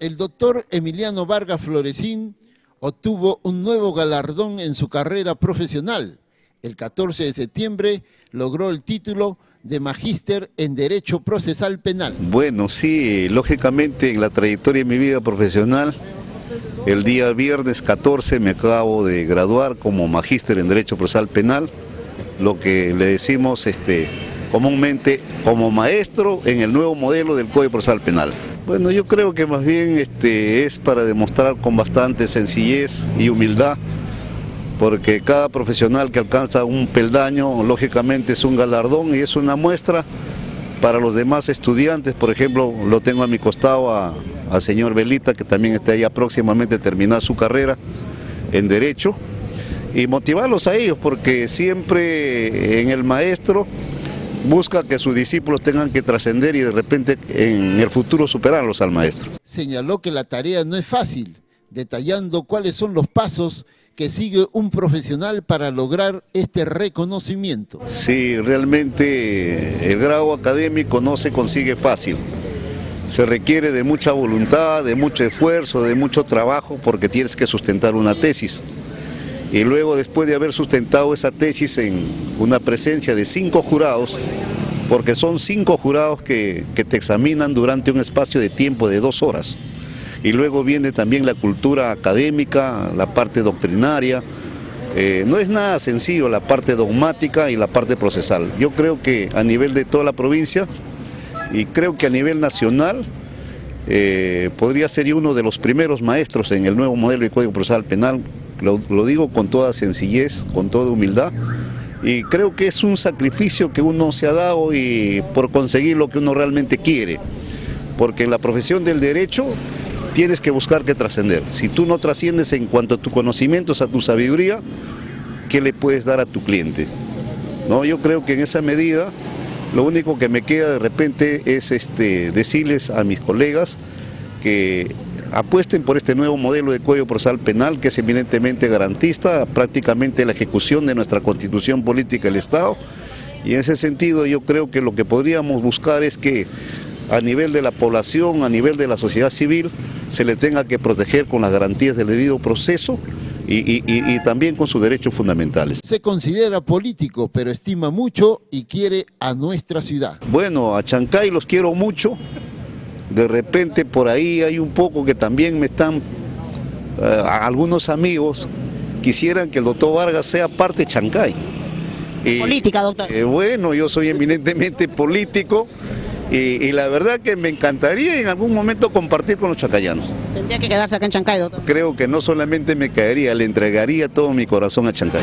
El doctor Emiliano Vargas Floresín obtuvo un nuevo galardón en su carrera profesional. El 14 de septiembre logró el título de Magíster en Derecho Procesal Penal. Bueno, sí, lógicamente en la trayectoria de mi vida profesional, el día viernes 14 me acabo de graduar como Magíster en Derecho Procesal Penal, lo que le decimos este, comúnmente como maestro en el nuevo modelo del Código Procesal Penal. Bueno, yo creo que más bien este, es para demostrar con bastante sencillez y humildad, porque cada profesional que alcanza un peldaño, lógicamente es un galardón y es una muestra para los demás estudiantes. Por ejemplo, lo tengo a mi costado al señor Belita, que también está ya próximamente a terminar su carrera en Derecho, y motivarlos a ellos, porque siempre en el maestro busca que sus discípulos tengan que trascender y de repente en el futuro superarlos al maestro. Señaló que la tarea no es fácil, detallando cuáles son los pasos que sigue un profesional para lograr este reconocimiento. Sí, realmente el grado académico no se consigue fácil. Se requiere de mucha voluntad, de mucho esfuerzo, de mucho trabajo porque tienes que sustentar una tesis y luego después de haber sustentado esa tesis en una presencia de cinco jurados, porque son cinco jurados que, te examinan durante un espacio de tiempo de dos horas, y luego viene también la cultura académica, la parte doctrinaria, eh, no es nada sencillo la parte dogmática y la parte procesal. Yo creo que a nivel de toda la provincia y creo que a nivel nacional eh, podría ser uno de los primeros maestros en el nuevo modelo de Código Procesal Penal lo, digo con toda sencillez, con toda humildad, y creo que es un sacrificio que uno se ha dado y por conseguir lo que uno realmente quiere, porque en la profesión del derecho tienes que buscar que trascender. Si tú no trasciendes en cuanto a tus conocimientos, a tu sabiduría, ¿qué le puedes dar a tu cliente? ¿No? Yo creo que en esa medida lo único que me queda de repente es este, decirles a mis colegas que apuesten por este nuevo modelo de cuello procesal penal que es eminentemente garantista, prácticamente la ejecución de nuestra constitución política del Estado. Y en ese sentido yo creo que lo que podríamos buscar es que a nivel de la población, a nivel de la sociedad civil, se le tenga que proteger con las garantías del debido proceso y, y, también con sus derechos fundamentales. Se considera político, pero estima mucho y quiere a nuestra ciudad. Bueno, a Chancay los quiero mucho, de repente por ahí hay un poco que también me están, eh, algunos amigos quisieran que el doctor Vargas sea parte de Chancay. Política, doctor. Eh, bueno, yo soy eminentemente político y, la verdad que me encantaría en algún momento compartir con los chancayanos. Tendría que quedarse acá en Chancay, doctor. Creo que no solamente me caería, le entregaría todo mi corazón a Chancay.